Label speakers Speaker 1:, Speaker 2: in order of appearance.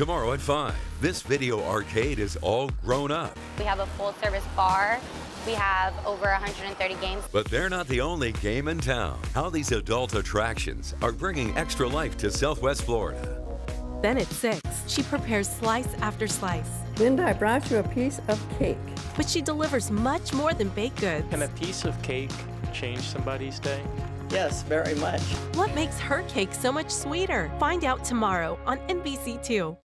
Speaker 1: Tomorrow at 5, this video arcade is all grown up.
Speaker 2: We have a full service bar. We have over 130 games.
Speaker 1: But they're not the only game in town. How these adult attractions are bringing extra life to Southwest Florida.
Speaker 3: Then at 6, she prepares slice after slice.
Speaker 4: Linda, I brought you a piece of cake.
Speaker 3: But she delivers much more than baked goods.
Speaker 5: Can a piece of cake change somebody's day?
Speaker 4: Yes, very much.
Speaker 3: What makes her cake so much sweeter? Find out tomorrow on NBC2.